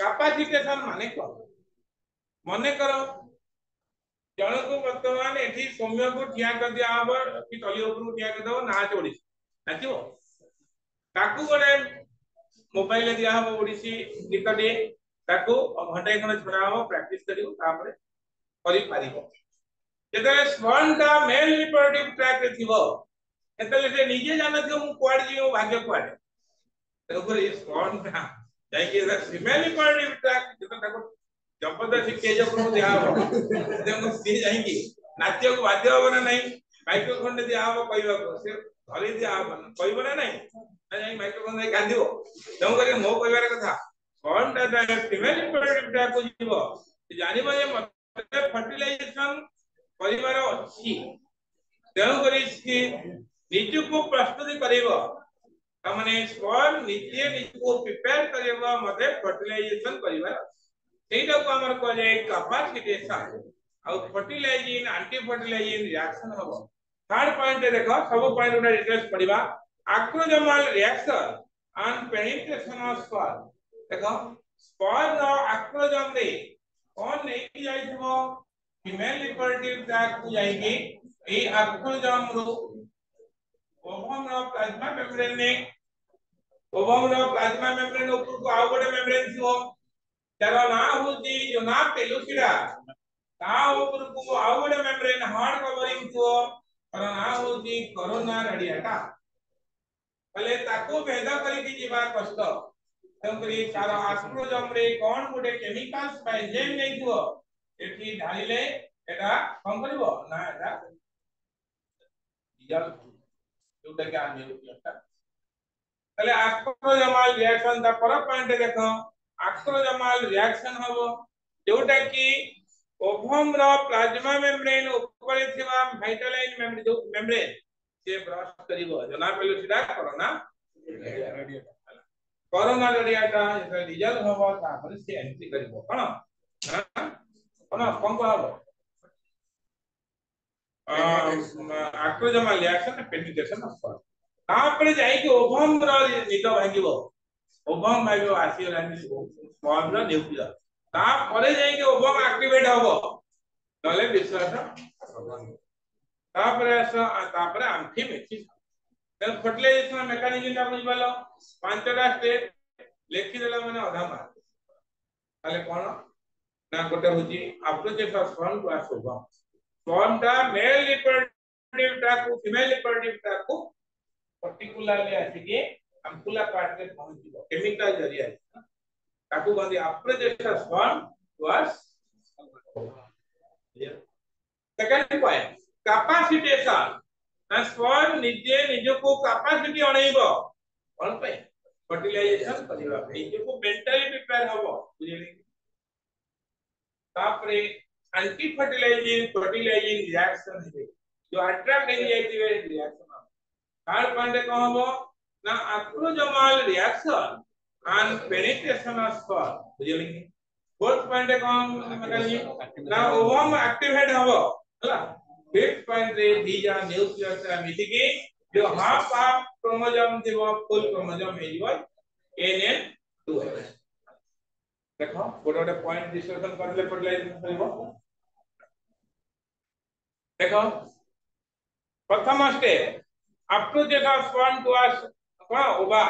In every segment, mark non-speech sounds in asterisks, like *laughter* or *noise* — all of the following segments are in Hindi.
कैपेसिटेशन माने को मन कर जल को वर्तमान एठी सौम्य को ठिया कर दिया हम कि तली ऊपर ठिया कर दो नाच ओडिसी नाचिबो ताकु गोटे मोबाइल दिया हम ओडिसी निकटे टे ताकु घंटे खण छोड़ा हम प्रैक्टिस करियो तापरे करि पारिबो जेतले स्वर्ण का मेल रिपोर्टिव ट्रैक रे एतले से निजे जानथियो मु कुआड जियो भाग्य कुआड ये स्वर्ण का Like remaining part of that, you know, जबरदस्त स्टेज पर मुझे आओ देखो स्टेज आएंगे नाट्य को वाद्य बना नहीं माइक्रोफोन ने दिया आओ कोई बात से धरे दिया आओ बना कोई बना नहीं ना जाएंगे माइक्रोफोन से गांधी हो तुम करके मो कोई बारे कथा कौन डाटा फीमेल प्रोडक्ट को जीव जानिबो जे मते फर्टिलाइजेशन परिवार अछि तेणु करी निजको प्रस्तुति करेगा કમનેશ્વર નિત્ય ନିଜକୁ ପ୍ରିପେୟାର କରିବା ମଧ୍ୟ ଫର୍ଟିଲାଇଜେସନ କରିବାର ସେଇଟାକୁ ଆମର କୁହାଯାଏ କାପାସିଟେସନ ଆଉ ଫର୍ଟିଲାଇଜିନ ଆଣ୍ଟି ଫର୍ଟିଲାଇଜିନ ରିଆକ୍ସନ ହବ ଥାର୍ଡ ପଏଣ୍ଟ ଦେଖ ସବୁ ପଏଣ୍ଟ ଗୁଡା ଡିଟେଲ୍ସ ପଢିବା acrosomal reaction and penetration of sperm ଦେଖ ସ୍ପରର ଆକ୍ରୋଜମରେ କଣ ନେଇକି ଯାଇଥିବ ଫିମେଲ ରିପ୍ରଡକ୍ଟିଭ ଟ୍ରାକ୍ଟକୁ ଯାଇକି ଏଇ ଆକ୍ରୋଜମରୁ ଓଭମର ପ୍ଲାଜମା ମେମ୍ବ୍ରେନରେ ઓવમનો પ્લાઝમા મેમ્બ્રેન ઉપર કો આવ ગોટે મેમ્બ્રેન થીઓ તેરો ના હોતી જો ના પેલુકીડા તા ઉપર કો આવ ગોટે મેમ્બ્રેન હાર્ડ કવરિંગ થીઓ તેરો ના હોતી કોરોના રડિયાટા ભલે તાકો ભેદ કરીકી જીવા કષ્ટ તેમકરી તાર આસ્ટ્રોજમ રે કોણ ગોટે કેમિકલ્સ બેન્ઝેન નઈ થીઓ એથી ઢાળીલે એટા કોણ કરીબ ના એટા રિઝલ્ટ જોટા કે આ મેં ઉત્તર তাহলে আক্রোজামাল রিয়াকশন তা পর পয়েন্ট দেখ আক্রোজামাল রিয়াকশন হব যেটা কি ওভম র প্লাজমা মেমব্রেন উপরে থিবা ভাইটালাইন মেমব্রেন সে ব্রশ করিব জনা পেলু সেটা করোনা করোনা রেডিয়াটা এটা রিজল্ট হব তারপরে সে এন্ট্রি করিব কোন কোন কোন হব আক্রোজামাল রিয়াকশন পেনিট্রেশন অফ ତାପରେ ଯାଇକି ଓଭନ୍ ର ନିଦ ଭାଙ୍ଗିବ ଓଭନ୍ ଭାବିବ ଆସିଗଲାଣି ଫର୍ମ ର ନ୍ୟୁକ୍ଲିୟର ତାପରେ ଯାଇକି ଓଭନ୍ ଆକ୍ଟିଭେଟ ହବ ନହେଲେ ବିଶ୍ୱାସ ତାପରେ ତାପରେ ଆଣ୍ଠି ମେଥି ଫର୍ଟିଲାଇଜେସନ ମେକାନିଜମ ଟା ବୁଝିପାରିଲ ପାଞ୍ଚଟା ଷ୍ଟେପ ଲେଖିଦେଲା ମାନେ ଅଧା ମାର୍କ ତାହେଲେ କଣ ନା ଗୋଟେ ହଉଛି approaches form to as ovum form ଟା ମେଲ୍ ରିପ୍ରୋଡକ୍ଟିଭ ଟାକୁ ଫିମେଲ୍ ରିପ୍ରୋଡକ୍ଟିଭ ଟାକୁ ପର୍ଟିକୁଲାରଲି ଆସିକି ଆମ୍ପୁଲା ପାର୍ଟରେ ପହଞ୍ଚିବ କେମିକାଲ ଜରିଆରେ ତାକୁ କହନ୍ତି ଆପ୍ରେଜେସନ୍ form was second point capacitation transfer ନିଜେ ନିଜକୁ କାପାସିଟି ଅଣେଇବ କ'ଣ ପାଇଁ ଫର୍ଟିଲାଇଜେସନ୍ କରିବା ପାଇଁ ନିଜକୁ ମେଣ୍ଟାଲି ପ୍ରିପେୟାର ହବ ବୁଝିଲେ ତାପରେ ଆଣ୍ଟି ଫର୍ଟିଲାଇଜିଂ ଫର୍ଟିଲାଇଜିଂ ରିଆକ୍ସନ୍ ହେବେ ଯୋଉ attract ହେଇଯାଇଥିବେ reaction third point e kon hobo na acrosomal reaction and penetration of sperm bujhli fourth point e kon makali na ovum activate hobo hala fifth point re bija nucleus ra mitiki jo half half chromosome dibo full chromosome helibo nn 2 देखो गोटे गोटे पॉइंट डिस्कशन करले पड़ले देखो प्रथम step up to the form to as ova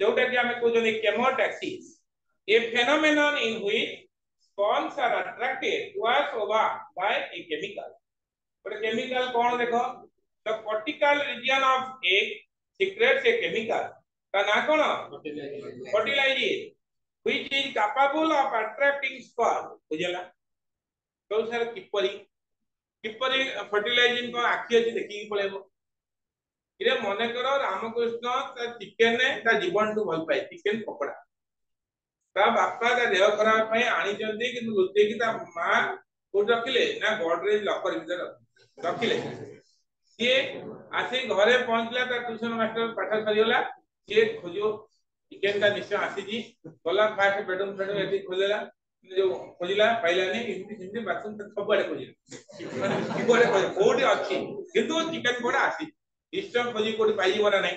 ଯେଉଁଟା କି ଆମେ କହୁଛନ୍ତି chemotaxis a phenomenon in which sperms are attracted towards ova by a chemical ଗୋଟେ କେମିକାଲ କ'ଣ ଦେଖ the cortical region of egg secretes a chemical ତା ନାଁ କ'ଣ fertilizin which is capable of attracting sperms ବୁଝିଲା କେଉଁ ସାର କିପରି କିପରି ଫର୍ଟିଲାଇଜିନ୍ କ'ଣ ଆଖି ଅଛି ଦେଖିକି ପଳେଇବ इरे मन कर रामकृष्ण चिकेन जीवन टू भल पाए चिकेन पकोड़ा बापा देह खराब आनी लुचे रखिले ना गडरेज लकर रखिले सी आस घर पहुंचला ट्यूशन मास्टर पाठ सरगला सी खोज चिकेन टा निश्चय आसी गला फास्ट बेडरूम फेडरूम खोजला जो खोजला पाइलानी सब आड़े खोजला *laughs* कौटे अच्छी चिकेन पोड़ा आसी ડિસ્ટન્સ પછી કોટી પાहिजे मला नाही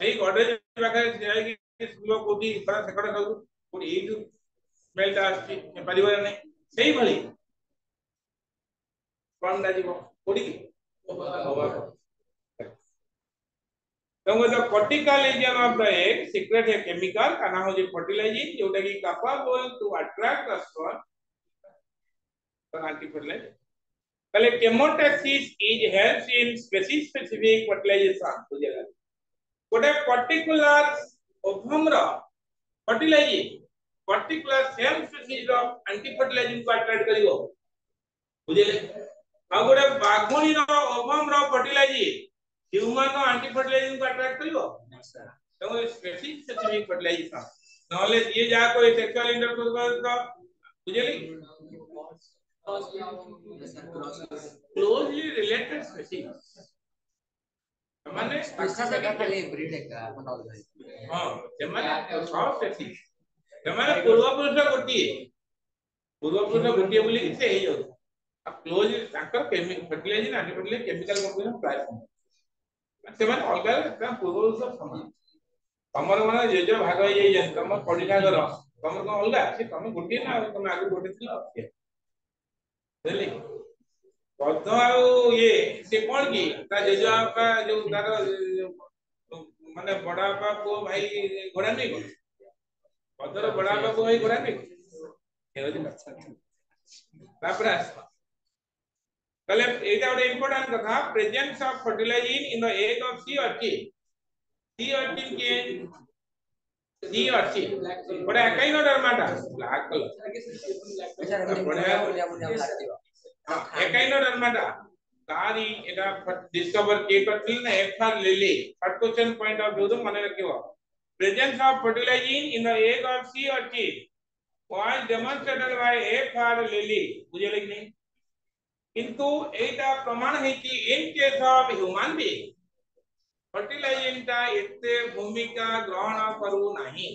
नाही ऑर्डर प्रकारे आहे की सुलो कोटी इकडे सकडे करू कोणी एट मेलता असते परिवार नाही सही भली पण दाजी कोटी तो cortical region of the egg secrete है केमिकल काना हो जे फर्टिलाइजिंग जोटा की capable to attract us for तो anti fertilizin Well, chemotaxis is helps in species specific fertilization. Gote particular ovum ro fertilization particular same species of anti fertilizing को attract करियो बुझले आ गोटे बाघमणी रो ovum रो fertilization human रो anti fertilizing को attract करियो तो species specific fertilization नॉलेज ये जा कोई सेक्सुअल इंटरकोर्स बुझले closely related species. ସେମାନେ ସେମାନେ ପୂର୍ବପୁରୁଷ ଗୋଟିଏ ପୂର୍ବପୁରୁଷ ଗୋଟିଏ ବୋଲି କିଛି ହେଇଯାଉଛି କ୍ଲୋଜ ତାଙ୍କର fertilizing anti fertilizing chemical composition ପ୍ରାୟ ସେମାନେ ଅଲଗା ପୂର୍ବପୁରୁଷ ସମାନ ତମର ମାନେ ଜେଜ ଭାଗ ହେଇଯାଇଛନ୍ତି ତମ ପଡ଼ିଶାଘର ତମର କଣ ଅଲଗା ସେ ତମେ ଗୋଟିଏ ନା ତମେ ଆଗରୁ ଗୋଟେ ଥିଲ ଅଧିକା ବୁଝିଲେ ଗଧ ଆଉ ଇଏ ସେ କଣ କି ତା ଜେଜେବାପା ଯୋଉ ତାର ମାନେ ବଡ ବାପା ପୁଅ ଭାଇ ଘୋଡ଼ା ନୁହେଁ କି ଗଧର ବଡ ବାପା ପୁଅ ଭାଇ ଘୋଡ଼ା ନୁହେଁ ତାପରେ ଆସ ତାହେଲେ ଏଇଟା ଗୋଟେ ଇମ୍ପୋର୍ଟାଣ୍ଟ କଥା presence of fertilizin in the egg of sea urchin sea urchin କିଏ సి ఆర్ సి ఇప్పుడు ఎక్కైనోడు అనమాట బ్లాక్ కలర్ ఎక్కైనోడు అనమాట కాది ఇలా discover చేయబట్టిన F R Lillie first question point of view మనకి presence of fertilizing in the egg of sea orchid was demonstrated by fr lilly मुझे लिख नहीं किंतु एटा प्रमाण है कि in case of human being fertilizin टा इत्ते भूमिका ग्रहण करू नहीं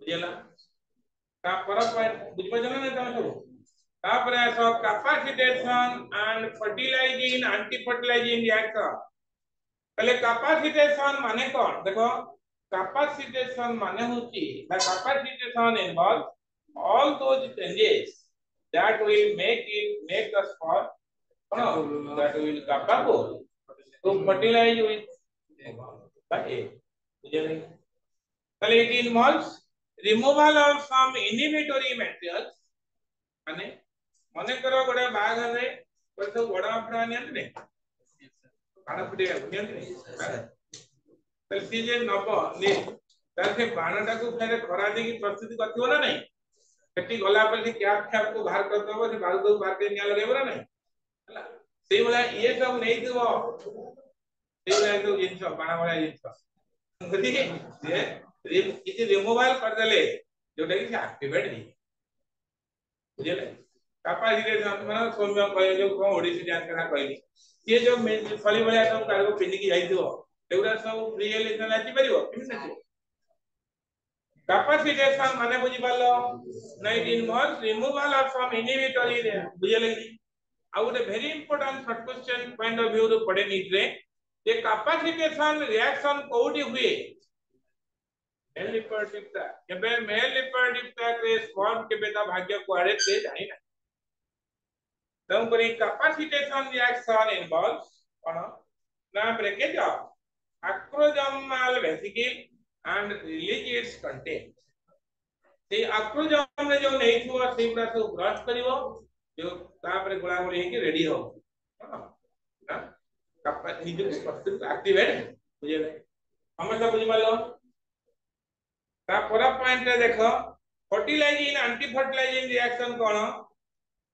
बुझेला का परपर बुझ पजना ने तमे सब का पर ऐसा capacitation and fertilizin anti fertilizin reaction पहले कैपेसिटेशन माने कौन देखो कैपेसिटेशन माने होची the capacitation involve all those changes that will make it make us for कौन that will capable to fertilize हुई collect in malls removal of some inhibitory materials माने माने करो गडे भाग रे पर तो वडा फडा नियंत्रण ने बाण फुटे नियंत्रण ने तल सीजे नबो ने तसे बाणटा को फेर खरा दे की प्रस्तुति करथियो ना नहीं सेटी गला पर क्या क्या को बाहर कर दबो से को बाहर के निया लगेबो ना नहीं हला सेम ला ये सब नहीं दबो ಇದು ಇಂಚು ಬಣಬಳ ಇಂಚು ಹೀಗೆ ಇದು ರಿಮೂವಲ್ ಕರೆದಲೇ ଯୋଉଟାକି ସେ ଆକ୍ଟିଭେଟ୍ ହେଇଯିବ ବୁଝିଲେ ତାପରେ ଧୀରେ ମାନେ ସୌମ୍ୟ କହିଲେ ଯୋଉ କଣ ଓଡ଼ିଶୀ ଡ୍ୟାନ୍ସ କଥା କହିଲି ସିଏ ଯୋଉ ଫଳି ଭଳିଆ ସବୁ କାହାକୁ ପିନ୍ଧିକି ଯାଇଥିବ ସେଗୁଡା ସବୁ ଫ୍ରି ହେଲେ ନାଚିପାରିବ କେମିତି ନାଚିବ କାପାସିଟେସନ ମାନେ ବୁଝିପାରିଲ nineteen month removal of some inhibitory ବୁଝିଲେ କି ଆଉ ଗୋଟେ very important short question point of ଭ୍ୟୁରୁ ପଡ଼େନି ଇଟ୍ରେ The कैपेसिटेशन रिएक्शन कोडी हुए मेल लिपर्टिप्ता केबे मेल लिपर्टिप्ता के स्पर्म के बेटा भाग्य को कुआरे ते जाई ना तो तम करी कैपेसिटेशन रिएक्शन इन्वॉल्व्स कोन ना breakage of acrosomal vesicle and release its content से अक्रोजम रे जो नहीं छुआ सेगुड़ा सब ब्रश करिवो जो तापर गोला गोली हे रेडी हो ना हाँ, हाँ। he gives person to activate मुझे समझ बुझ मालो तापर पॉइंट रे देखो फर्टिलाइजिंग एंटी फर्टिलाइजिंग रिएक्शन कोन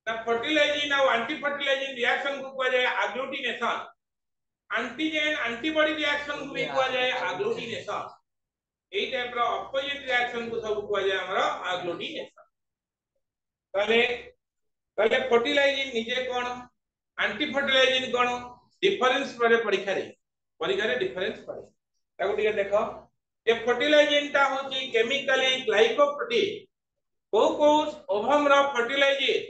ना फर्टिलाइजिंग और एंटी फर्टिलाइजिंग रिएक्शन को कहा जाए एग्लूटिनेशन एंटीजन एंटीबॉडी रिएक्शन को भी कहा जाए एग्लूटिनेशन एई टाइप रो अपोजिट रिएक्शन को सब कहा जाए हमरा एग्लूटिनेशन तले तले फर्टिलाइजिंग निजे कोन एंटी फर्टिलाइजिंग कोन ଡିଫରେନ୍ସ ପରେ ପରୀକ୍ଷାରେ ପରୀକ୍ଷାରେ ଡିଫରେନ୍ସ ପଡ଼େ ତାକୁ ଟିକେ ଦେଖ ଏ ଫର୍ଟିଲାଇଜିନଟା ହେଉଛି କେମିକାଲି ଗ୍ଲାଇକୋପ୍ରୋଟିନ କୋଉ କୋଉ ଓଭମର ଫର୍ଟିଲାଇଜିନ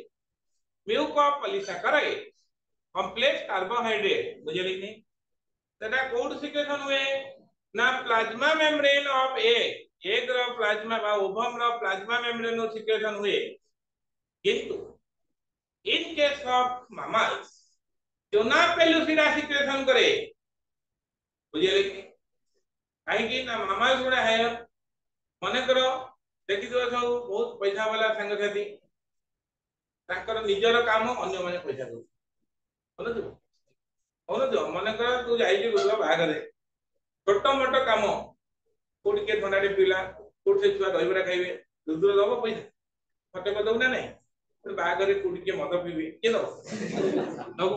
ମ୍ୟୁକୋପଲିସାକାରାଇଡ କମ୍ପ୍ଲେକ୍ସ କାର୍ବୋହାଇଡ୍ରେଟ ବୁଝିଲେକି ସେଟା କୋଉଠୁ ସିକ୍ରେସନ ହୁଏ ନା ପ୍ଲାଜମା ମେମ୍ବ୍ରେନ ଅଫ ଏଗ୍ ଏଗ୍ର ପ୍ଲାଜମା ବା ଓଭମର ପ୍ଲାଜମା ମେମ୍ବ୍ରେନରୁ ସିକ୍ରେସନ ହୁଏ କିନ୍ତୁ in case of mammals zona পেলুসিরা situation করে বুঝলে কি কাহিকি না মামা গুড়া হায়ার মনে কর দেখিথিব সব বহুত পয়সা বালা সাংসাথী তাঙ্কর নিজের কাম অন্য মানে পয়সা দৌ হনুথিব হনুথিব মনে কর তু যাইছি বুঝবা বাহারে ছোট মোট কাম কোটি কে ଥଣ୍ଡାଟେ ପିଇଲା କୋଉଠି ସେ ଛୁଆ ଦହିବରା ଖାଇବେ ଦୁଧ ଦବ ପଇସା ଖର୍ଚ୍ଚ କରିଦବୁ ନା ନାଇଁ ବାହାଘରେ କୋଉଠି କିଏ ମଦ ପିଇବେ କିଏ ଦବ ଦବୁ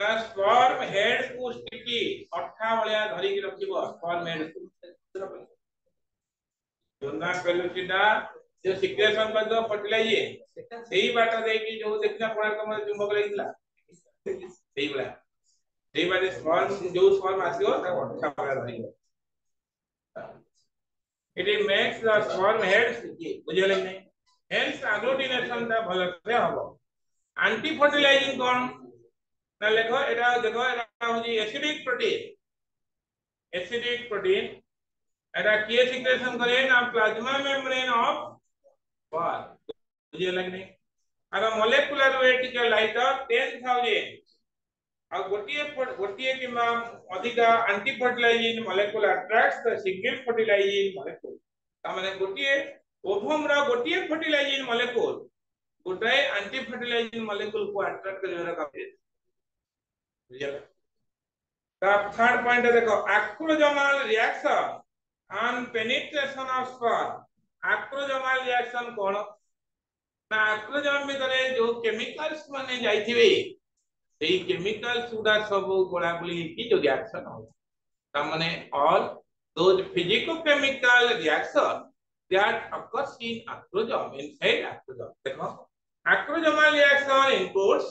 ତା ସ୍ପର୍ମ ହେଡ୍ କୁ ସ୍ଥିତି ଅଠା ଭଳିଆ ଧରିକି ରଖିବ ସ୍ପର୍ମ ହେଡ୍ କୁ ଯୋନା କଲୁଚିଟା ଯୋଉ ସିକ୍ରେସନ କରିଦେବ ଫଟିଲା ଇଏ ସେଇ ବାଟ ଦେଇକି ଯୋଉ ଦେଖିଲା କୋଣାର୍କ ମନ୍ଦିର ଚୁମ୍ବକ ଲାଗିଥିଲା ସେଇଭଳିଆ ସେଇ ବାଟ ସ୍ପର୍ମ ଯୋଉ ସ୍ପର୍ମ ଆସିବ ତାକୁ ଅଠା ଭଳିଆ ଧରିବ it makes the sperm head ସ୍ଥିତି ବୁଝିଗଲେ କି ନାହିଁ ହେଲ୍ଥ ଆଗ୍ଲୋଟିନେସନଟା ଭଲସେ ହବ ଆଣ୍ଟି ଫର୍ଟିଲାଇଜିଂ କ'ଣ তাহলে লেখো এটা দেখো এটা হচ্ছে एसिडिक प्रोटीन एसिडिक प्रोटीन এটা কি सिक्रेशन करे ना प्लाज्मा मेम्ब्रेन ऑफ वॉल मुझे लगने अगर मॉलिक्यूलर वेट के लाइट 10000 और गोटिए गोटिए कि मैम अधिका anti fertilizin molecule attracts the single fertilizin molecule तामाने गोटिए ओवम रा गोटिए फर्टिलाइजिंग मॉलिक्यूल गोटाए एंटी फर्टिलाइजिंग मॉलिक्यूल को अट्रैक्ट करे रखा है The third point is acrosomal reaction and penetration of sperm. Acrosomal reaction कौन? ना acrosom भीतर जो chemicals माने जाइथिबे সেই chemicals গুড়া সব গোলাগুলি কি যোগে অ্যাকশন হয় তার মানে all those physicochemical reaction that occurs in acrosome inside acrosome দেখো acrosomal reaction includes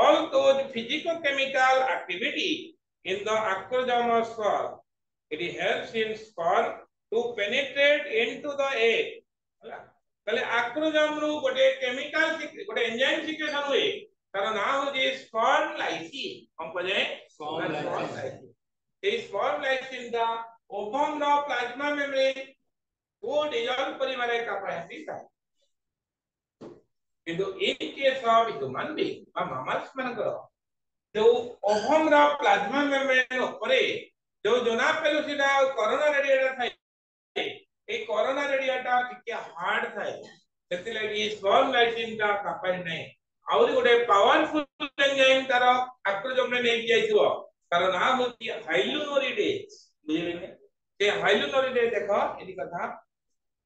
all those physical chemical activity in the acrodermal spore. It helps in spore to penetrate into the egg. তাহলে আক্রোজাম রু গোটে কেমিকাল গোটে এনজাইম সিক্রেশন হুয়ে তার না হচ্ছে স্পর্ন লাইসিন কম কজে স্পর্ন লাইসিন এই sperm lysin the open the plasma membrane को डिजॉल्व करिवारे कैपेसिटी था into in case of human being, বা মামাল ମାନଙ୍କର ଯୋଉ ଓହମର ପ୍ଲାଜମା ମେମ୍ବ୍ରେନ୍ ଉପରେ ଯୋଉ ଜୋନା ପେଲୁସିଡା ଆଉ କରୋନା ରେଡିଆଟା ଥାଏ ଏଇ କରୋନା ରେଡିଆଟା ଟିକେ ହାର୍ଡ ଥାଏ ସେଥିଲାଗି ସ୍ମଲ୍ ଲାଇସିନ୍ଟା କାପାରି ନାହିଁ ଆହୁରି ଗୋଟେ ପାୱାରଫୁଲ୍ ଏଞ୍ଜାଇମ୍ ତାର ଆକ୍ରୋଜମରେ ନେଇକି ଯାଇଥିବ ତାର ନାଁ ହଉଛି ହାଇଲୁନୋରିଡେଜ୍ ବୁଝିଲେ ସେ ହାଇଲୁନୋରିଡେଜ୍ ଦେଖ ଏଠି କଥା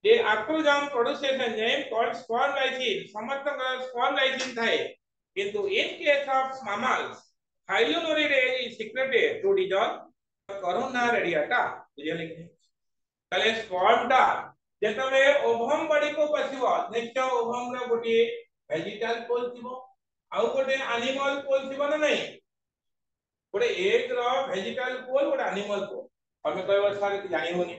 They acrolein produces a name called spondylysin. समर्थन करो spondylysin थाए. किंतु in case of mammals, hyaluronate is secreted to dissolve corona radiata. बुझे लिखने. कले sponda. जेतबे ओभम बड़ी को पसिबो. निश्चय ओभम रे गोटी वेजिटल पोल थिबो. आउ गोटे एनिमल पोल थिबो ना नहीं. गोटे एग रो वेजिटल पोल गोटे एनिमल पोल. हमें कहबो सर जानि होनी.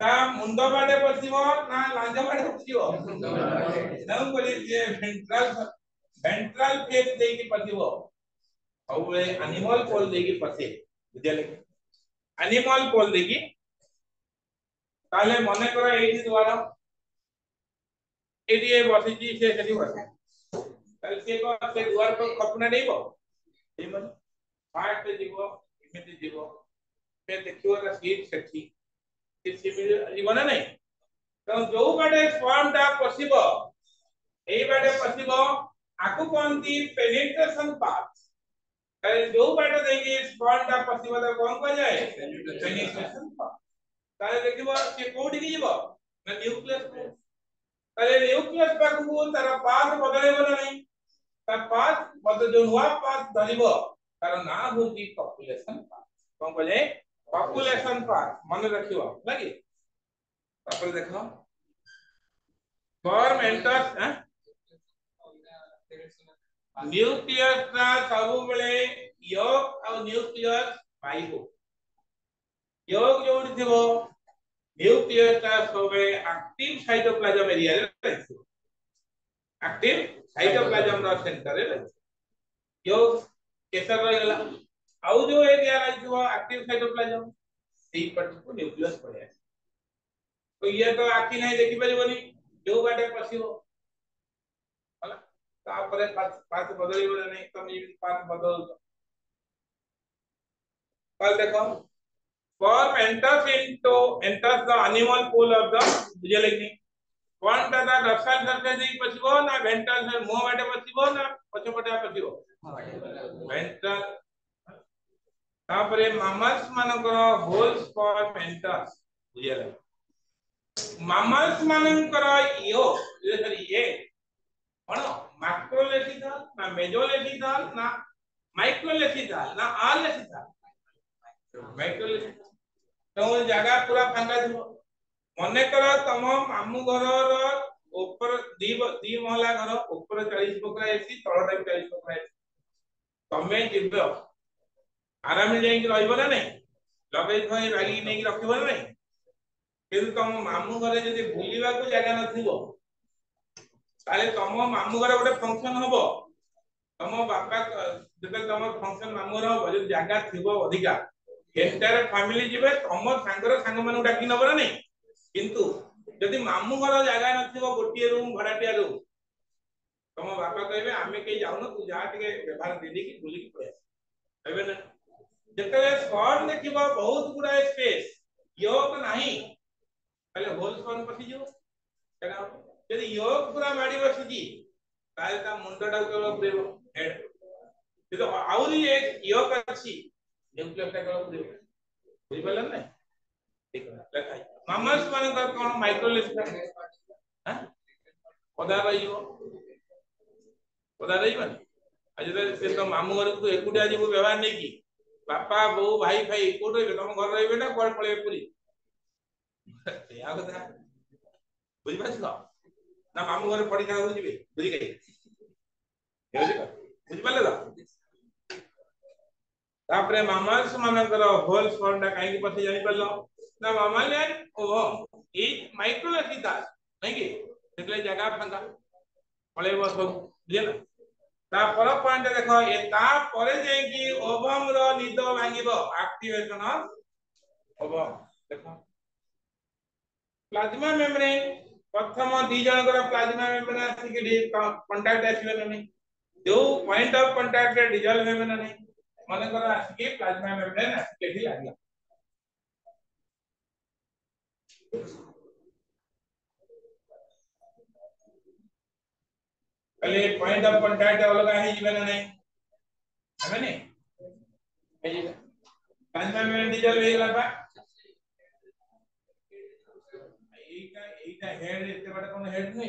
ତା ମୁଣ୍ଡ ବାଡେ ପଶିବ ନା ଲାଞ୍ଜ ବାଡେ ପଶିବ ତେଣୁକରି ସିଏ ଭେଣ୍ଟ୍ରାଲ ଭେଣ୍ଟ୍ରାଲ ଫେସ୍ ଦେଇକି ପଶିବ ସବୁବେଳେ ଆନିମଲ ପୋଲ ଦେଇକି ପଶେ ବୁଝିଲେ ଆନିମଲ ପୋଲ ଦେଇକି ତାହେଲେ ମନେକର ଏଇଠି ଦ୍ୱାର ଏଠି ବସିଛି ସେ ସେଠି ବସେ ତାହେଲେ ସିଏ କଣ ସେ ଦୁଆର ଖପୁନା ଡେଇବ ଫାଷ୍ଟ ଯିବ ଏମିତି ଯିବ ସେ ଦେଖିବ ତା ସିଟ୍ ସେଠି ଜୀବନ ନାହିଁ ତେଣୁ ଯୋଉ ବାଟେ ସ୍ପର୍ମ ଟା ପଶିବ ଏଇ ବାଟେ ପଶିବ ଆକୁ କହନ୍ତି ପେନିଟ୍ରେସନ ପାଥ ଯୋଉ ବାଟ ଦେଇକି ସ୍ପର୍ମ ଟା ପଶିବ ତାକୁ କଣ କୁହାଯାଏ ପେନିଟ୍ରେସନ ପାଥ ତାହେଲେ ଦେଖିବ ସେ କୋଉଠିକି ଯିବ ନା ନ୍ୟୁକ୍ଲିୟସ ତାହେଲେ ନ୍ୟୁକ୍ଲିୟସ ପାଖକୁ ତାର ପାଥ ବଦଳେଇବ ନା ନାହିଁ ତା ପାଥ ଯୋଉ ନୂଆ ପାଥ ଧରିବ ତାର ନାଁ ହଉଛି ପପୁଲେସନ ପାଥ କଣ କୁହାଯାଏ પોપ્યુલેશન પર મને રાખ્યો લાગી તાપરે દેખો ફોર્મ એન્ટર્સ હે ન્યુક્લિયસ ના ସବୁବେଳେ યોગ ଆଉ ન્યુક્લિયસ ପାଇବ યોગ ଯୋଉଠି ଥିବ ન્યુક્લિયસ ଟା ସବୁବେଳେ ଆକ୍ଟିଭ ସାଇଟୋପ୍ଲାଜମ ଏରିଆରେ ରହିଥିବ ଆକ୍ଟିଭ ସାଇଟୋପ୍ଲାଜମ ର ସେଣ୍ଟରରେ ରହିଥିବ યોગ କେତେ ରହିଗଲା આવું જો એ ત્યાં રાખ્યું એક્ટિવ સાઇટોપ્લાઝમ સી પર તો ન્યુક્લિયસ પડ્યા તો યે તો આખી નહીં દેખી પરિબની જો બાટે પસીઓ હલા તાપરે પાંચ પાંચ બદલી બોલે નહીં તમે પાંચ બદલ પર દેખો worm enters into enters the animal pool of the zyligny કોણ દાદા દર્શન કરતે જઈ પછી કો ના વેન્ટર મોં માટે પછી કો ના પછી પટા પછી કો વેન્ટર तापरे मामल्स मानकर होल्स फॉर फॉर्म एंटर्स बुझेला मामल्स मानकर यो ये सॉरी ये कोण मैक्रोलेटिथल ना मेजोलेटिथल ना माइक्रोलेटिथल ना अलेटिथल माइक्रोलेटिथल तो उन जगह पूरा फांका दिबो मन्ने करो तमाम मामू घर और ऊपर दीव दीव माला घर ऊपर चालीस बकरा ऐसी तळ 40 बकरा एसी तमे जिब्बे ଆରାମ ଯାଇକି ରହିବ ନା ନାଇଁ ଲଗେଜ ଫଗେଜ ବାଗିକି ନେଇକି ରଖିବ ନା ନାଇଁ କିନ୍ତୁ ତମ ମାମୁଁ ଘରେ ଯଦି ବୁଲିବାକୁ ଜାଗା ନଥିବ ତାହେଲେ ତମ ମାମୁଁ ଘରେ ଗୋଟେ ଫଙ୍କସନ ହବ ତମ ବାପା ଯେତେବେଳେ ତମର ଫଙ୍କସନ ମାମୁଁ ଘର ହବ ଯଦି ଜାଗା ଥିବ ଅଧିକା ଏଣ୍ଟାୟାର ଫ୍ୟାମିଲି ଯିବେ ତମ ସାଙ୍ଗର ସାଙ୍ଗମାନଙ୍କୁ ଡାକି ନବ ନା ନାଇଁ କିନ୍ତୁ ଯଦି ମାମୁଁ ଘର ଜାଗା ନଥିବ ଗୋଟିଏ ରୁମ ଭଡ଼ାଟିଆ ରୁମ ତମ ବାପା କହିବେ ଆମେ କେହି ଯାଉନୁ ତୁ ଯାହା ଟିକେ ବ୍ୟବହାର ଦେଇଦେଇକି ବୁଲିକି ପଳେଇ ଆସ କହିବେ ନା जितने स्पॉन ने थिबा बहुत गुडा स्पेस योग तो नाही पहिले होल स्पॉन पसी जो जगा यदि योग पूरा माडी बसी जी काल का मुंडाडा केवल देव हेड यदि आउरी एक योग अछि न्यूक्लियस का केवल देव बुझ पलन ने देखो लखाय का कोन माइक्रोलिस का हां पदा रहियो पदा रही माने आज तो मामू घर को एकुटी आज व्यवहार नहीं की ବାପା ବୋଉ ଭାଇ ଫାଇ କୋଉଠି ରହିବେ ତମ ଘରେ ରହିବେ ନା କୁଆଡେ ପଳେଇବେ ପୁରୀ ଏହା କଥା ବୁଝିପାରିଲ ନା ମାମୁଁ ଘରେ ପଡି ଖେଳକୁ ଯିବେ ବୁଝିଲେ ବୁଝିପାରିଲେ ତ ତାପରେ ମାମାଲ୍ସ ମାନଙ୍କର ହୋଲ୍ସ ଫର୍ମ ଟା କାହିଁକି ପଛେ ଜାଣିପାରିଲ ନା ମାମାଲ୍ ଆଣ୍ଡ ଓଭୋ ଏଇ ମାଇକ୍ରୋଲାସି ଦାସ ନାଇଁ କି ସେଥିଲାଗି ଜାଗା ଫାଙ୍କା ପଳେଇବ ସବୁ ବୁଝିଲେ তারপর পয়েন্ট দেখো এ তারপরে যে কি ওভম র নিদ ভাঙিব অ্যাক্টিভেশন অফ ওভম দেখো প্লাজমা মেমব্রেন প্রথম দুই জনকর প্লাজমা মেমব্রেন আসিকি কন্টাক্ট আসবে না যে পয়েন্ট অফ কন্টাক্ট ডিজলভ হবে না মনেকর আসিকি প্লাজমা মেমব্রেন আসিকি লাগলা Thank you. कल पॉइंट ऑफ कॉन्टैक्ट डेवलप है इवन नहीं है नहीं कन्वेंट डीजल वेहिकल ಅಪ್ಪ ಈಗ ಈಗ ಹೆಡ್ ಇಷ್ಟ ಮಾಡ್ಕೊಂಡು ಹೆಡ್ ನೀ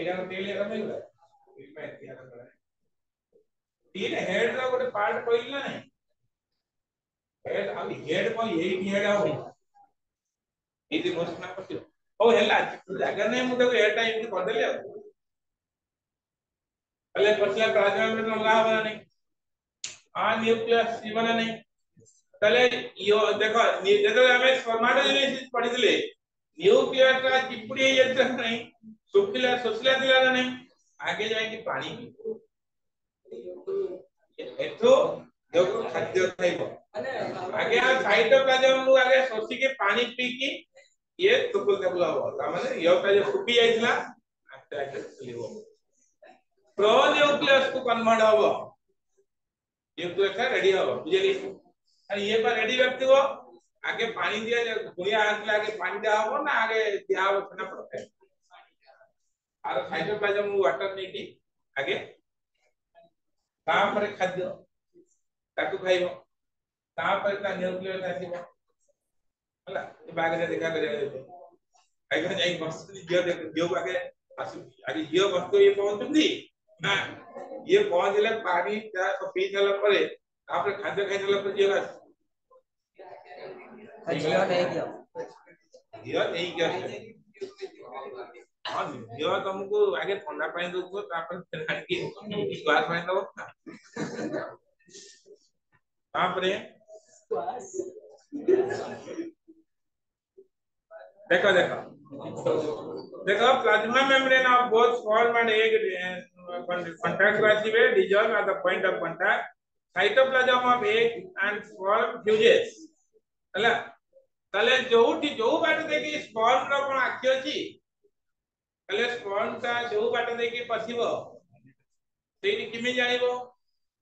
ಈಗ ತೇಲಿ ಅರಮ ಇಲ್ಲ ಇಲ್ಪ ಎತ್ತಿ ಅರಮ तीन हेड रा ଗୋଟେ પાર્ટ કોઈલા નહીં હેડ આ હેડ માં એક હેડ આવો ఇది మోస్ట్ నాకు ఓ హెల్లా దగ్గరనే ముందు ఏ టైం ఇది కొడలేవు पहले पछला प्राजमा में तो लगा वाला नहीं आ न्यूक्लियस इवन नहीं तले यो देखो जदो तो हमें स्पर्माटोजेनेसिस पढ़िले न्यूक्लियस का चिपड़ी यंत्र नहीं शुक्ला शुक्ला दिलाना नहीं आगे जाके पानी एथो तो जो खाद्य खाइबो आगे आ साइटोप्लाज्म नु आगे सोसी के पानी पी की ये टुकुल तो डेवलप हो तामाने मतलब यो का जो फुपी जाइला आस्ते आस्ते लिबो ಪ್ರೊ ನ್ಯೂಕ್ಲಿಯಸ್ కు కన్వర్ట్ అవ్వ न्यूक्लियस है रेडी हो बुझे अरे ये पर रेडी व्यक्ति हो आगे पानी दिया बुनिया आग आगे पानी दिया हो ना आगे दिया हो खाना पड़ता है और साइटोप्लाज्म वाटर नहीं की आगे तापर खाद्य ताकु खाइबो तापर ता न्यूक्लियस आसीबो हला ए बाग रे देखा करे तो। आगे जाई बस तो दियो देखो दियो आगे आसी आगे तो ये वस्तु ये पहुंचुंदी ના એ પહોંચેલે પાણી તો પી જલા પડે આપણે ખાધા ખાઈ જલા પછી બસ જીવત નહીં ગયો જીવત નહીં ગયો हाँ जीवा तुमको तो आगे ठंडा पानी दोगे तो आप श्वास पानी दो कहाँ पर है देखो देखो देखो प्लाज्मा मेम्ब्रेन आप बहुत स्मॉल में एक contact passive dissolve at the point of contact cytoplasm of egg and sperm fuses ହେଲା ତାହେଲେ ଯୋଉଠି ଯୋଉ ବାଟ ଦେଇକି ସ୍ପର୍ମ ର କଣ ଆଖି ଅଛି ତାହେଲେ ସ୍ପର୍ମ ଟା ଯୋଉ ବାଟ ଦେଇକି ପଶିବ ସେଇଠି କେମିତି ଜାଣିବ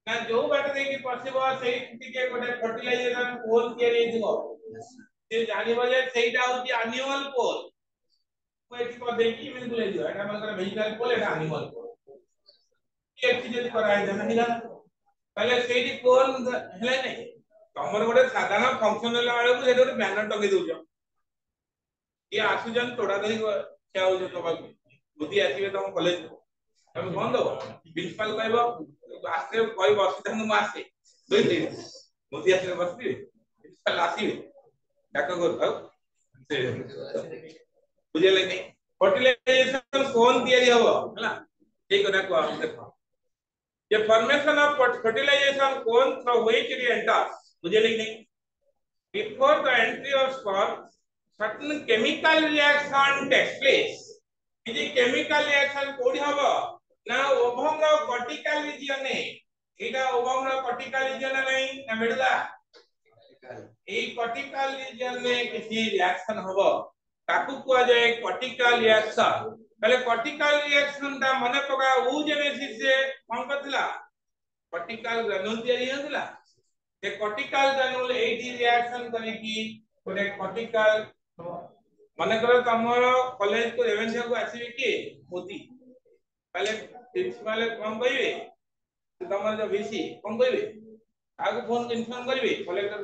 ନା ଯୋଉ ବାଟ ଦେଇକି ପଶିବ ସେଇଠି ଟିକେ ଗୋଟେ ଫର୍ଟିଲାଇଜେସନ କୋଲ ତିଆରି ହେଇଥିବ ସେ ଜାଣିବ ଯେ ସେଇଟା ହଉଛି ଆନିମଲ କୋଲ ମୁଁ ଏଠି କରିଦେଇକି ଏମିତି ବୁଲେଇ ଦିଅ ଏଇଟା ମନେକର ଭେଜିଟାଲ କୋଲ ଏଇଟା ଆନିମଲ କୋଲ ଏଠି ତାହେଲେ ସେଇଠି ଫୋନ ହେଲେ ନାଇଁ ତମର ଗୋଟେ ସାଧାରଣ ଫଙ୍କସନ ହେଲା ବେଳକୁ ସେଠି ଗୋଟେ ବ୍ୟାନର ଟଙ୍ଗେଇ ଦଉଛ କିଏ ଆସୁଛନ୍ତି ତୋଡ଼ା ଦହି ଖିଆ ହଉଛ ତୋ ପାଖକୁ ମୋଦି ଆସିବେ ତମ କଲେଜକୁ ତମେ କଣ ପ୍ରିନ୍ସିପାଲ କହିବ ଆସେ କହି ବସିଥାନ୍ତୁ ମୁଁ ଆସେ ବୁଝିଲି ମୋଦି ଆସିଲେ ବସିଥିବେ ଆସିବେ ଆଉ ବୁଝିଲେ କି ଫର୍ଟିଲାଇଜେସନ କୋନ୍ ତିଆରି ହବ ହେଲା ସେଇ କଥା କୁହ ଦେଖ ये फॉर्मेशन ऑफ फर्टिलाइजेशन कौन सा थ्रू के लिए एंटर्स मुझे लिख दें before the entry of sperm certain chemical reaction takes place इजी केमिकल रिएक्शन कोड हबो ना ओभंग कॉर्टिकल रीजन ने एटा ओभंग कॉर्टिकल रीजन नहीं ना बेडला ए कॉर्टिकल रीजन ने किसी रिएक्शन हबो ताकू कुआ जाए कॉर्टिकल रिएक्शन बोले पर्टिकल रिएक्शन ता मन पका oogenesis से कोन करथिला पर्टिकल ग्रेनुल तयारी होथिला ते कॉर्टिकल ग्रेनुल एटी रिएक्शन करे की बोले कॉर्टिकल मन कर तमरो कॉलेज को रेवेन्यू को आसीबे कि मोदी पहले प्रिंसिपल कोन कहिवे तमरो जो बीसी कोन कहिवे आगु फोन इन्फॉर्म करिवे कलेक्टर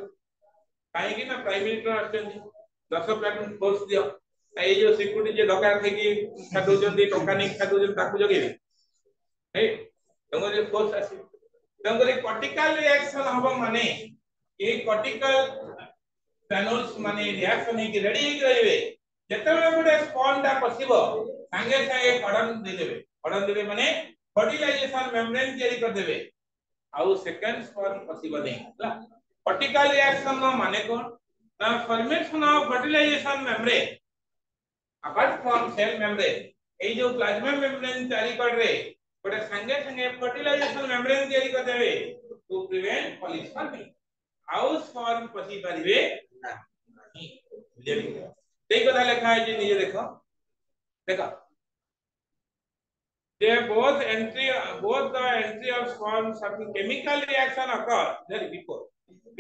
काहे की ना प्राइमरी ट्रस्ट आछन 10 प्लेटमेंट फोर्स दियो ए जो सिक्युरिटी जे डका खाकि खादो जंदी टका नै खादो जं ताकु जगे हे तंगो जे फोर्स आसी तंगो रे कॉर्टिकल रिएक्शन हबो माने ए कॉर्टिकल पैनल्स माने रिएक्शन हे कि रेडी हे रहिबे जतेबे गुडे स्पॉन डा पसिबो संगे संगे पडन दे देबे पडन देबे माने फर्टिलाइजेशन मेम्ब्रेन जेरी कर देबे आउ सेकंड स्पॉन पसिबो नै हला कॉर्टिकल रिएक्शन माने कोन the formation of fertilization membrane apart from cell membrane এই যে প্লাজমা মেমব্রেন তৈরি করে ওটা সঙ্গে সঙ্গে ফার্টিলাইজেশন মেমব্রেন তৈরি করে দেবে to prevent পলিস forming house form পসি পারিবে না সেই কথা লেখা হয়েছে নিজে দেখো দেখো they both entry both the entry of swarm some chemical reaction occur there before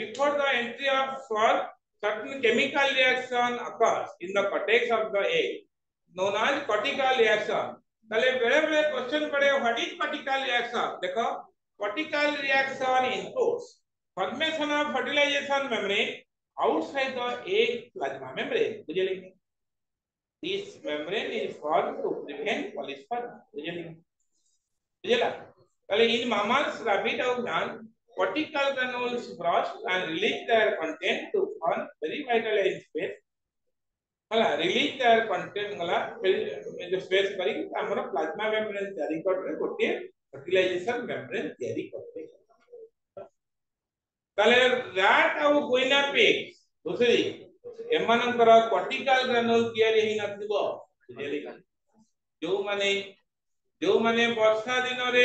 before the entry of swarm certain chemical reaction occurs in the cortex of the egg known as cortical reaction tale bele bele question pade what is cortical reaction dekho cortical reaction includes formation of fertilization membrane outside the egg plasma membrane बुझे this membrane is formed to prevent polysporin बुझे bujhela tale in mammals rabbit and man cortical granules brush and release their content to form very vitalized space. ಅಲ್ಲ ರಿಲೀಸ್ ದೇರ್ ಕಂಟೆಂಟ್ಗಳ ಇದು ಸ್ಪೇಸ್ ಬರೀ ଆମର ପ୍ଲାଜମା ମେମ୍ବ୍ରେନ୍ ତିଆରି କରିଲେ ଗୋଟିଏ ଫର୍ଟିଲାଇଜେସନ ମେମ୍ବ୍ରେନ୍ ତିଆରି କରିବେ ତାହେଲେ ରାଟ୍ ଆଉ ଗୁଇନା ପିକ୍ ବୁଝିଲି ଏମାନଙ୍କର କର୍ଟିକାଲ ଗ୍ରାନୁଲ ତିଆରି ହେଇନଥିବ ଯୋଉମାନେ ଯୋଉମାନେ ବର୍ଷା ଦିନରେ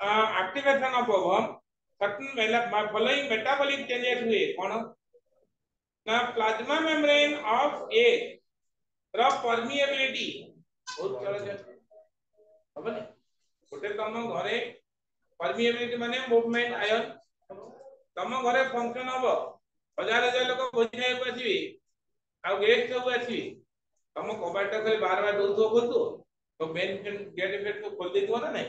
uh, activation of ovum, certain following metabolic changes हुए कौन ना प्लाज्मा मेम्ब्रेन ऑफ ए ର permeability ବହୁତ ଚଳଚଞ୍ଚଳ ହବନି ଗୋଟେ ତମ ଘରେ ପରମିଏବିଲିଟି ମାନେ ମୁଭମେଣ୍ଟ ଆୟନ ତମ ଘରେ ଫଙ୍କସନ ହବ ହଜାର ହଜାର ଲୋକ ଭୋଜି ଖାଇବାକୁ ଆସିବେ ଆଉ ଗେଷ୍ଟ ସବୁ ଆସିବେ ତମ କବାଟଟା ଖାଲି ବାର ବାର ଦଉଥିବ ଖୋଲୁଥିବ ତ ମେନ୍ ଗେଟ୍ ଫେଟ୍ ଖୋଲି ଦେଇଥିବ ନା ନାହିଁ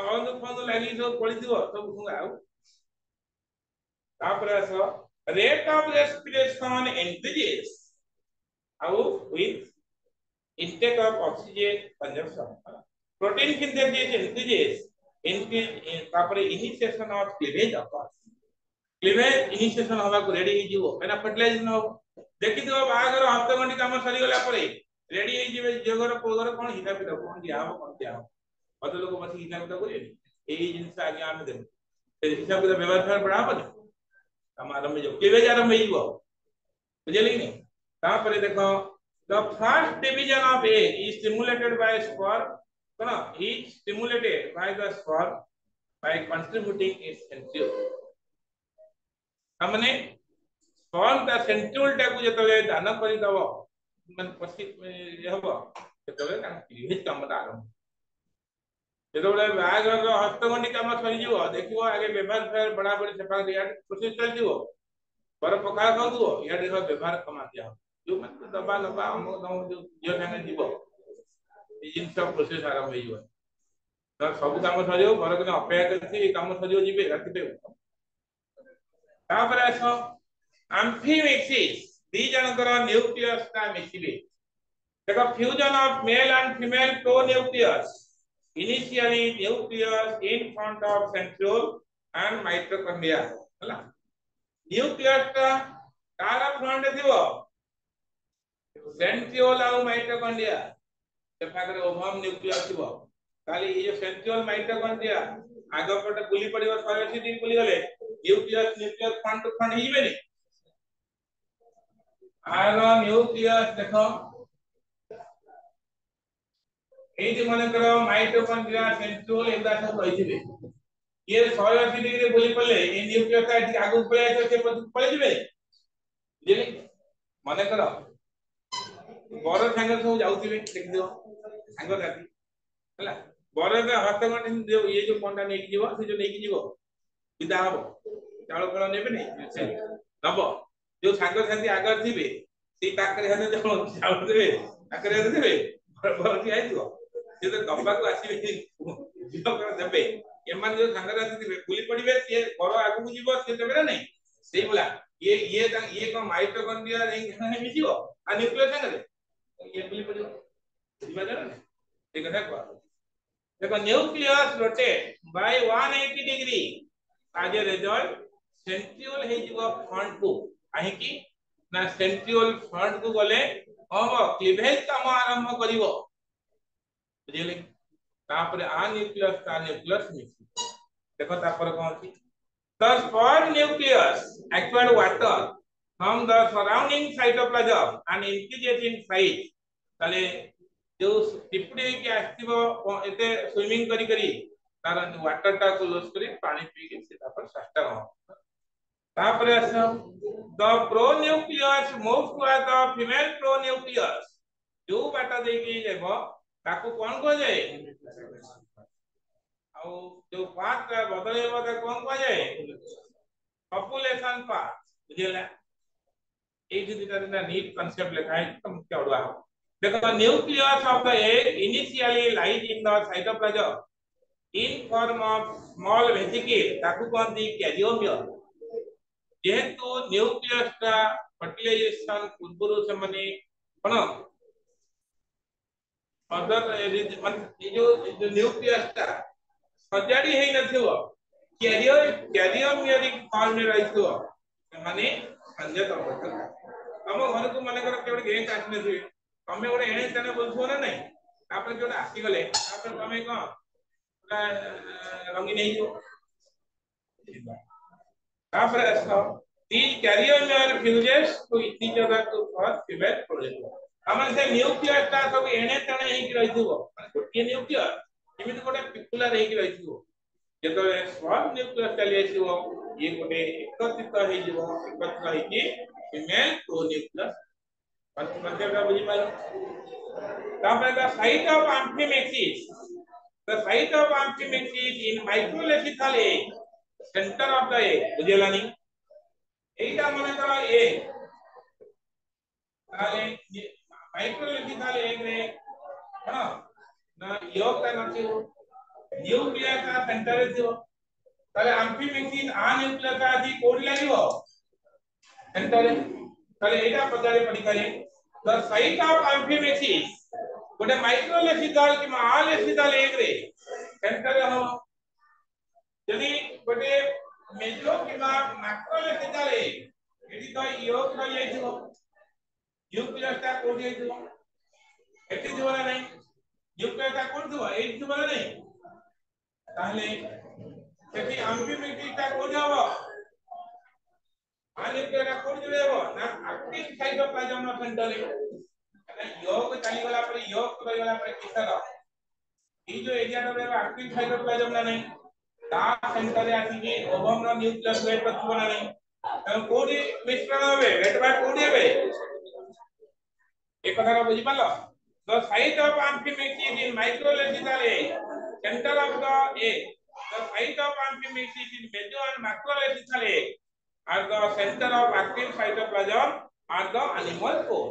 ଅଳନ୍ଦ ଫଳନ୍ଦ ଲାଗିକି ସବୁ ପଡିଥିବ ସବୁ ଫୁଙ୍ଗା ଆଉ ତାପରେ ଆସ rate of respiration increases ଆଉ with intake of oxygen consumption protein synthesis increases increase ତାପରେ initiation of cleavage occurs cleavage initiation ହବାକୁ ready ହେଇଯିବ କାହିଁକିନା fertilization ହବ ଦେଖିଥିବ ବାହାଘର ହପ୍ତେ ଗଣ୍ଡି କାମ ସରିଗଲା ପରେ ରେଡି ହେଇଯିବେ ଝିଅ ଘର ପୁଅ ଘର କଣ ହିସାବ କଣ ଦିଆହବ କଣ ଦିଆହବ અધર લોકો મથી દાખલા બોલે એ જ ઇજિન્સ આ ગયાને દે તો હિસાબ કરતા વ્યવહાર પર આવો ને આમાં રમેજો કે વેજ આ રમે ઈવા ભેજે લઈને তারপরে દેખો the first division of a is stimulated by sperm he is stimulated by the sperm by contributing it central આપણે ને કોલ સેન્ટ્રલ ટેક જેતલે દાન કરી દો મન પસિત મે હો કે તો કે ક્રિમીટ કામ આ ଯେତେବେଳେ ବ୍ୟାଘ୍ରର ହସ୍ତଗଣ୍ଡି କାମ ସରିଯିବ ଦେଖିବ ଆଗେ ବ୍ୟବହାର ଫେର ବଢ଼ାବଢ଼ି ସେପାଖରେ ଇଆଡ଼େ ପ୍ରୋସେସ୍ ଚାଲିଥିବ ପରେ ପଖାଳ ଖାଉଥିବ ଇଆଡ଼େ ସବୁ ବ୍ୟବହାର କମା ଦିଆ ହବ ଯୋଉମାନେ ଦବା ନବା ଅମକ ତମକ ଯୋଉ ଝିଅ ସାଙ୍ଗେ ଯିବ ଏଇ ଜିନିଷ ପ୍ରୋସେସ୍ ଆରମ୍ଭ ହେଇଯିବ ତାର ସବୁ କାମ ସରିଯିବ ଘର କିନା ଅପେକ୍ଷା କରିଛି ଏଇ କାମ ସରିଯିବ ଯିବେ ରାତିରେ ତାପରେ ଆସ ଆମ୍ଫିମିସିସ୍ ଦି ଜଣଙ୍କର ନ୍ୟୁକ୍ଲିୟସ୍ ଟା ମିଶିବେ ଦେଖ fusion of male and female pronucleus initially nucleus in front of centriole and mitochondria hala nucleus ta କାର front thibo centriole au mitochondria ସେ ପାଖରେ ovum nucleus thibo kali e centriole mitochondria aga ଆଗ guli padiba sare thi din guli gale nucleus nucleus front to front ni ଆର न्यूक्लियस देखो এইটি মনে করো মাইটোকন্ড্রিয়া সেন্ট্রোল এগুলা সব রয়েছে এর শহে ডিগ্রি বলি পলে এই নিউক্লিয়াসটা এটি আগু পলে আছে সে পলে দিবে বুঝলি মনে করো বড় সাঙ্গ সব যাওতিবে দিও সাঙ্গ সাথী হলা বড় কা হস্তগণ ইয়ে যে কোনটা নেকি দিব সে যে নেকি দিব বিদা হবো চাউল ফল নেবে নি দব যে সাঙ্গ সাথী আগ দিবে সেই তাকরে হাতে চাউল দেবে তাকরে হাতে দিবে বড় বড় কি আইতো ସେ ତ ଦବାକୁ ଆସିବେ ଦେବେ ଏମାନେ ଯୋଉ ସାଙ୍ଗରେ ଆସିଥିବେ ବୁଲି ପଡିବେ ସିଏ ଘର ଆଗକୁ ଯିବ ସିଏ ଦେବେ ନା ନାଇଁ ସେଇଭଳିଆ ଇଏ ଇଏ ଇଏ କଣ ମାଇଟ ରିଙ୍ଗ ସାଙ୍ଗରେ ମିଶିବ ଆଉ ନ୍ୟୁକ୍ଲିୟସ୍ ସାଙ୍ଗରେ ଇଏ ବୁଲି ପଡିବ ବୁଝିପାରିଲ ନା ସେ କଥା କୁହାଯାଉଛି ଦେଖ न्यूक्लियस रोटेट बाय 180 डिग्री आज रिजल्ट सेंट्रिओल हे जीव फ्रंट को काहे कि ना सेंट्रिओल फ्रंट को गले हम क्लीवेज काम आरंभ करबो ବୁଝିଗଲେ ତାପରେ ଆ ନ୍ୟୁକ୍ଲିୟସ ତା ନ୍ୟୁକ୍ଲିୟସ ମିଶିବ ଦେଖ ତାପରେ କଣ ଅଛି The sperm nucleus acquired water from the surrounding cytoplasm and increases in size. ताले जो टिप्पणी के आस्तिव एते स्विमिंग करी करी तार वाटर टा को लॉस करी पानी पी के सीधा पर सस्ता हो तापर आसा the pronucleus move to the female pronucleus जो बाटा देगी लेबो ताकू कौन को जाए ଆଉ ଯୋଉ ପାର୍ଟ ବଦଳେଇବ ତାକୁ କଣ କୁହାଯାଏ ପପୁଲେସନ ପାର୍ଟ ବୁଝିଲା ଏଇଠି ଦିଟା ଦିଟା ନିଟ୍ କନସେପ୍ଟ ଲେଖା ହେଇଛି ତମକୁ ଅଡୁଆ ହବ ଦେଖ nucleus of the egg initially lies in the cytoplasm in form of small vesicle ତାକୁ କହନ୍ତି କ୍ୟାରିଓମିୟର ଯେହେତୁ ନ୍ୟୁକ୍ଲିୟସଟା ଫର୍ଟିଲାଇଜେସନ ପୂର୍ବରୁ ସେମାନେ କଣ અધર જો ન્યુક્લિયસતા સજાડી હે નથી હો કેરિયર કેરિયર મિયરિક ફોર્મ ને રહીતો મને સંજત અવસ્થા તમ ઘરકુ મને કર કેવડ ગેસ આસને છે તમે ઓડે એને તને બોલશો ને નહીં આપણે જોડે આસી ગલે આપણે તમે કહો રંગી નહીં જો આપણે તીજ karyomere fuses to each other to for female project आमसे न्यूक्लियसटा सब एणे तेणे हेकि रहिथिबो माने गोटिए न्यूक्लियस एमिति गोटे पिकुलर हेकि रहिथिबो जेतबे सब न्यूक्लियस चली आइथिबो ये गोटे एकत्रित हेजिबो एकत्रित हेकि फीमेल प्रो न्यूक्लियस माने मतलब का बुझि पालो तापर the site of amphimixis the site of amphimixis in microlecithal egg centre of the egg बुझेलानी एटा माने करा एग ताले ಕೈಕಲ್ ಇದ್ದಿದ್ದಾಳೆ ಹೇಗ್ರಿ ಯೋಗ ನಥಿವು ನೀವು પિયા કા કંટાળે થયો તાલે આમપી મેકીન આ નિપલા કા આધી કોડ લાગ્યો કંટાળે તાલે એટા પદારે પડી કરે ધ સાઇટ ઓફ આમ્ફીમેસિસ ગોટે માઇક્રો લેસિદાલ કે આ લેસિદાલ એગ્રે કંટાળે હો જદી ગોટે મેજો કે માક્રો લેસિદાલ એ એડી તો યોગ નો લઈ જો ইউক্লিয়াসটা কোটি এইট দিব একটি দিব না নাই ইউক্লিয়াসটা কোটি দিব এইট দিব না নাই তাহলে সেটি আম্বিমেট্রিকটা কোটি হবো আনইউক্লিয়াসটা কোটি দিবে হবো না আক্টিভ সাইটোপ্লাজম সেন্টারে মানে ইয়োগ চালিগলা পরে ইয়োগ করিগলা পরে কিসর এই যে এরিয়াটা রহিবা আক্টিভ সাইটোপ্লাজম না নাই তা সেন্টারে আসিকি ওভমর নিউক্লিয়াস রেট পাবো না নাই তাহলে কোটি মিশ্রণ হবে রেট বার কোটি হবে ଏ କଥାଟା ବୁଝିପାରିଲ The site of Archimedes is in micrological age, center of the egg. The site of Archimedes is in meso and macrological age, and the center of active cytoplasm are the animal pole.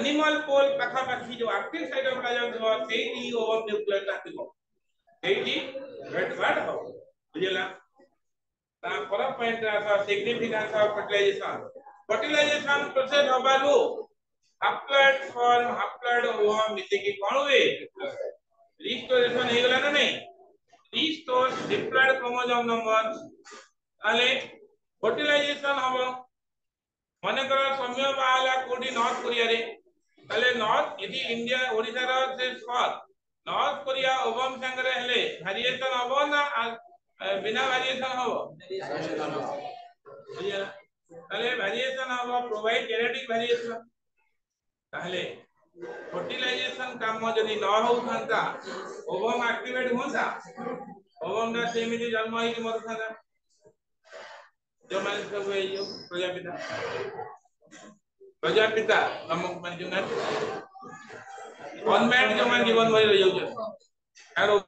Animal pole ପାଖାପାଖି ଯୋଉ active cytoplasm ଥିବ ସେଇଠି ଓଭର ନ୍ୟୁକ୍ଲିୟସଟା ଥିବ ସେଇଠି ରେଡ୍ବାର୍ଡ ହବ ବୁଝିଲା ତା ପର ପଏଣ୍ଟରେ ଆସ significance of fertilization fertilization process ହବାରୁ haploid form haploid हुआ मिसे की कौन हुए रिस्टोर इसमें नहीं गला ना नहीं रिस्टोर डिप्लॉयड क्रोमोसोम नंबर তাহলে ফর্টিলাইজেশন হব মনে কর সময় বাহালা কোটি নর্থ কোরিয়ারে তাহলে নর্থ এটি ইন্ডিয়া ওড়িশার সে সৎ নর্থ কোরিয়া ওভম সাংরে হেলে ভ্যারিয়েশন হব না বিনা ভ্যারিয়েশন হব তাহলে ভ্যারিয়েশন হব প্রোভাইড জেনেটিক ভ্যারিয়েশন তাহলে ফর্টিলাইজেশন কাম যদি ন হউথান্তা ওভম আক্টিভেট হুঁতা ওভমটা সেমিতি জন্ম হয়েকি মরুথান্তা ଯେଉଁମାନେ ସବୁ ଏଇ ଯୋଉ ପ୍ରଜାପିତା ପ୍ରଜାପିତା ଆମକୁ ମାନେ ଯେଉଁମାନେ ଅନ୍ମ୍ୟାଟ୍ ଯେଉଁମାନେ ଜୀବନ ଭରି ରହିଯାଉଛନ୍ତି କାହାର